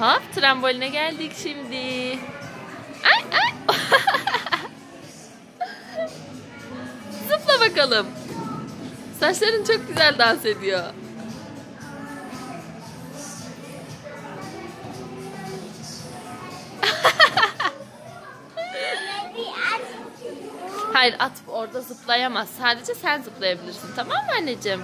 Hop tramboline geldik şimdi. Ay ay. Zıpla bakalım. Saçların çok güzel dans ediyor. Hayır at orada zıplayamaz. Sadece sen zıplayabilirsin. Tamam mı anneciğim?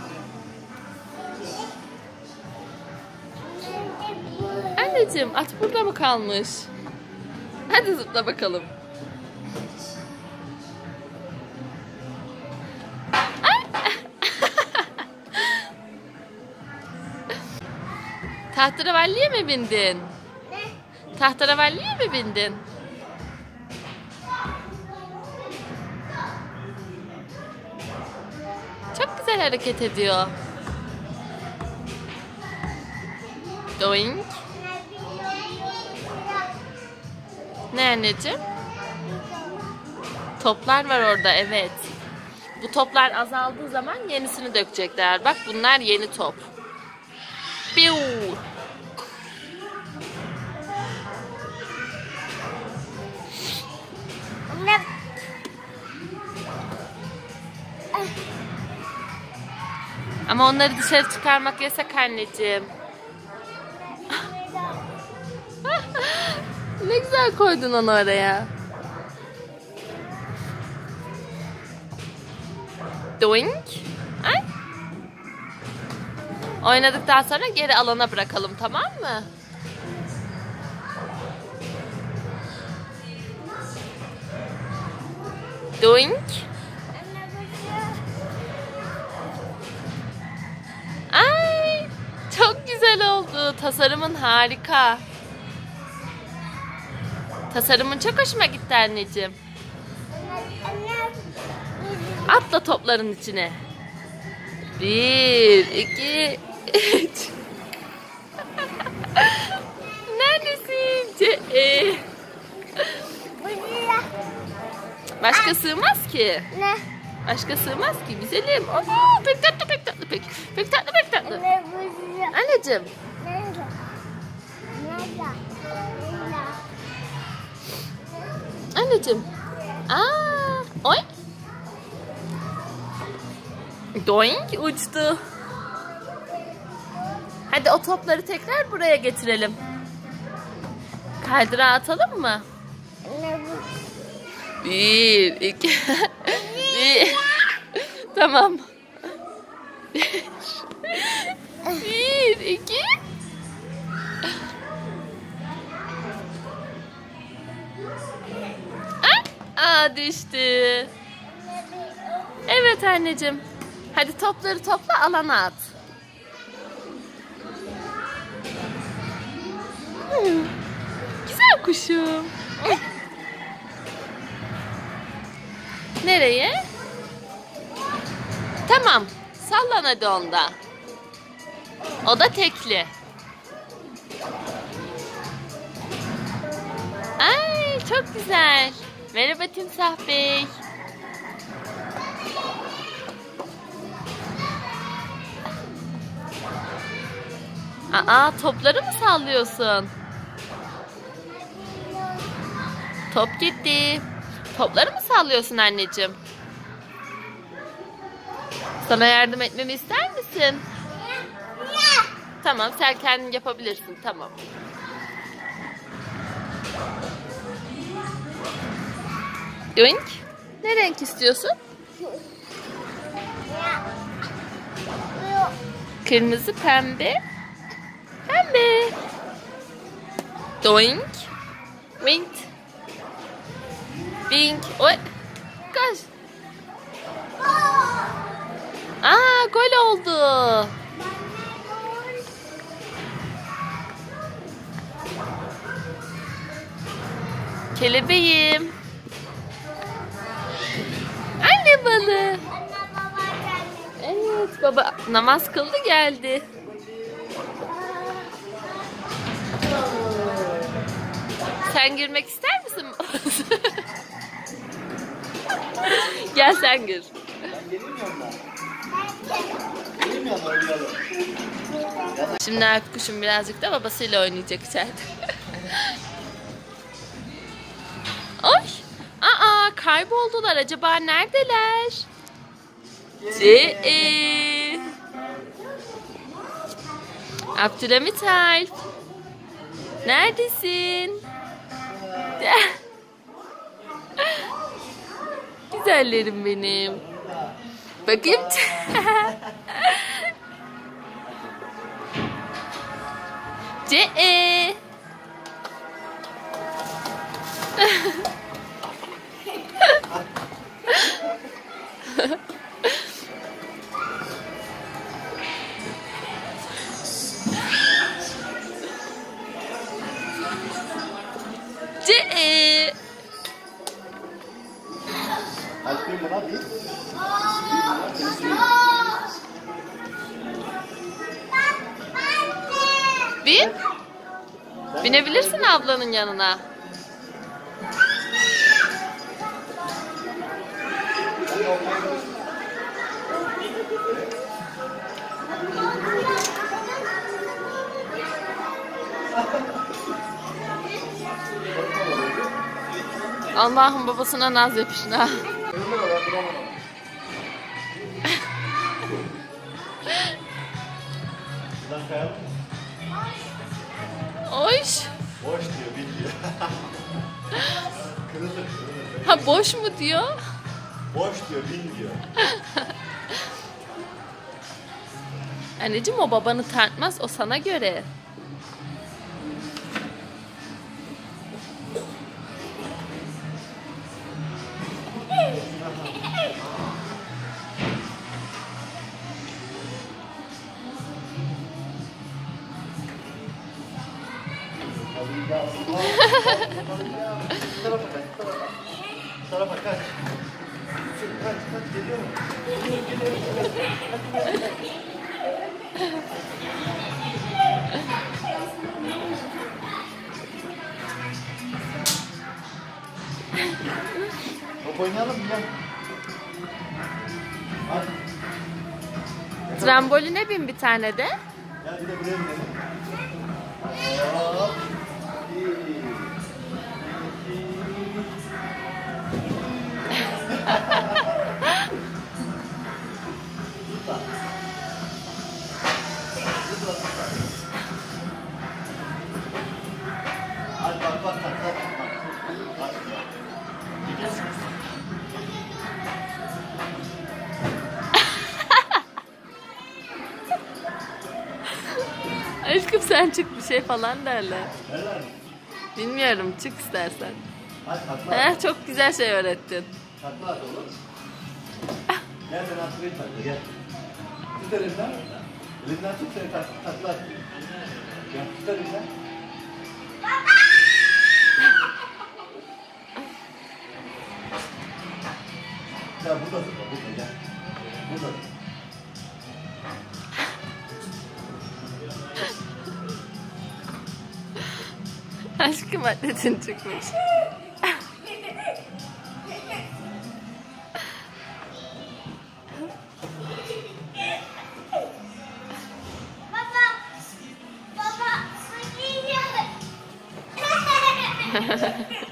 Anneciğim at burada mı kalmış? Hadi zıpla bakalım. Ay! Tahterevalliye mi bindin? Ne? Tahterevalliye mi bindin? Çok güzel hareket ediyor. Doink. Ne anneciğim? Toplar var orada evet. Bu toplar azaldığı zaman yenisini dökecekler. Bak bunlar yeni top. Piu. Ama onları dışarı çıkarmak yasak anneciğim. Güzel koydun onu oraya. Doink. Ay. Oynadıktan sonra geri alana bırakalım tamam mı? Doink. Ay çok güzel oldu. Tasarımın harika. Tasarımın çok hoşuma gitti anneciğim. Atla topların içine. Bir, iki, üç. Neredesin? Ce- e. Başka sığmaz ki. Ne? Başka sığmaz ki güzelim. Ana pek tatlı pek tatlı pek. Pek tatlı pek tatlı. Anneciğim. Anneciğim. Aa, oy. Doink uçtu. Hadi o topları tekrar buraya getirelim. Kaydırağa atalım mı? Bir, iki, bir. tamam. Bir, iki. Aa düştü. Evet anneciğim. Hadi topları topla alana at. Güzel kuşum. Nereye? Tamam. Sallan hadi onda. O da tekli. Ay çok güzel. Merhaba Timsah Bey. Aa topları mı sallıyorsun? Top gitti. Topları mı sallıyorsun anneciğim? Sana yardım etmemi ister misin? Tamam sen kendin yapabilirsin tamam. Yoink. Ne renk istiyorsun? Kırmızı, pembe. Pembe. Doink. Wink. Wink. Oy. Koş. Aa gol oldu. Kelebeğim. Baba namaz kıldı geldi. Sen girmek ister misin? Gel sen gir. Şimdi Alp kuşum birazcık da babasıyla oynayacak içeride. Ay! Aa kayboldular. Acaba neredeler? C e. Abdülhamit Alp. Neredesin? Güzellerim benim. Bakayım. C Alp'in buna bir Bin. Binebilirsin ablanın yanına. Allah'ım babasına naz yapışın Buradan kayalım mı? Oş. Boş diyor, bil diyor. kırılır, kırılır. Ha boş mu diyor? Boş diyor, bil diyor. Anneciğim o babanı tartmaz o sana göre. Tarafa kaç. Kaç, kaç, geliyor mu? Geliyor, geliyor. Top oynayalım mı? Hadi. Tramboline bin bir tane de. Gel bir de buraya binelim. Aşkım sen çık bir şey falan derler. Bilmiyorum çık istersen. Heh, çok güzel şey öğrettin. Takla at oğlum. Gel ben attırayım takla gel. Tut elimden. Elimden tut seni tak, takla at. Gel tut elimden. Gel burada zıpla burada gel. Burada zıpla. Aşkım atletin çıkmış. Baba. Baba. Su geliyor. Baba.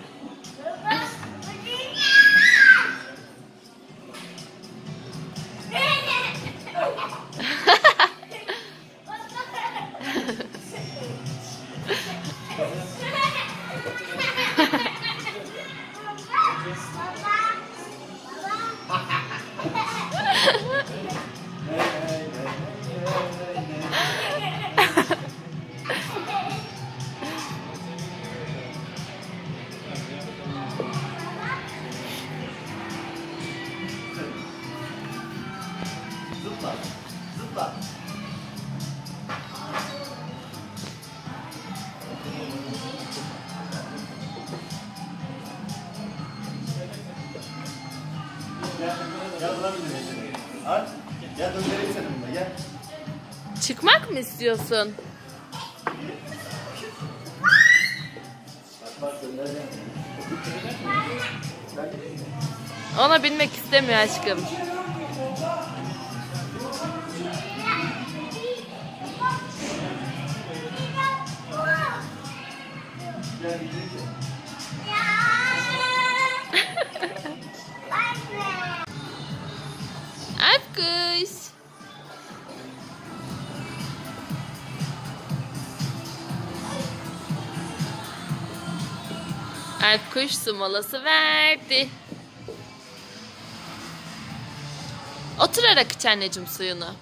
Çıkmak mı istiyorsun? Ona binmek istemiyor aşkım. Alp kuş. Alp kuş su molası verdi. Oturarak iç anneciğim suyunu.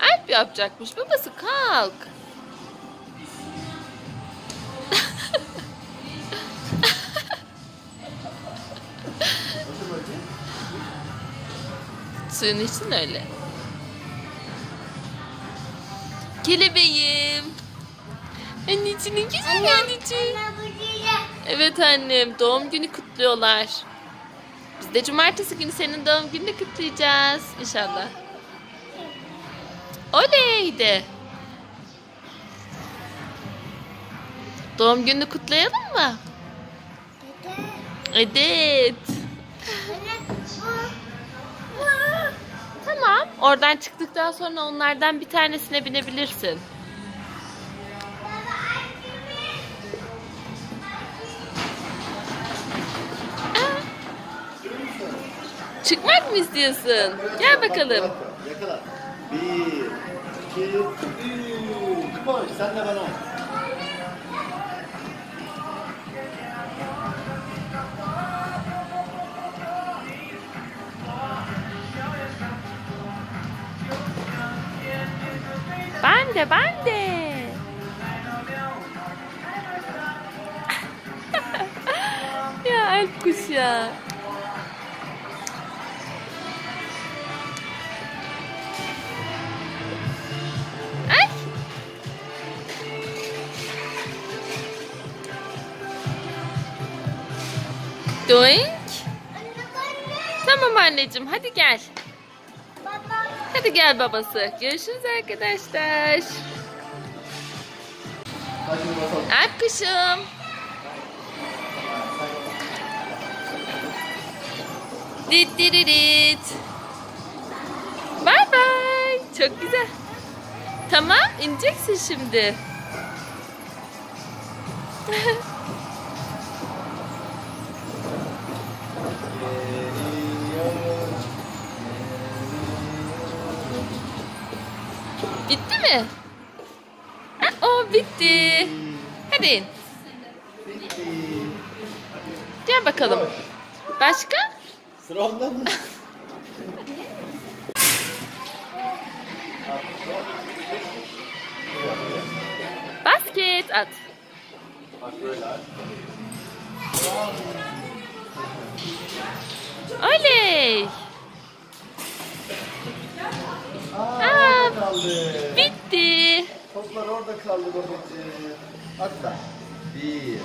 Alp yapacakmış. Babası kalk. Suyun için öyle. Kelebeğim. Anneciğinin güzel anneciğim. Anne değil. Evet annem doğum günü kutluyorlar. Biz de cumartesi günü senin doğum gününü kutlayacağız inşallah. Oley de. Doğum gününü kutlayalım mı? Dede. Evet. Tamam. Oradan çıktıktan sonra onlardan bir tanesine binebilirsin. Çıkmak mı istiyorsun? Gel bakalım. Yakala. Bir, iki, üç. Koş sen de bana. Ben de ben de. ya Alp kuş ya. Doink. Tamam anneciğim hadi gel. Hadi gel babası. Görüşürüz arkadaşlar. Alp kuşum. Dit diririt. Bay bay. Çok güzel. Tamam ineceksin şimdi. Bitti mi? Ha, o bitti. Hadi. Gel bakalım. Başka? Sıra onda mı? Basket at. Oley. Aa, kaldı. Bitti. Toplar orada kaldı babacığım. Atla. Bir,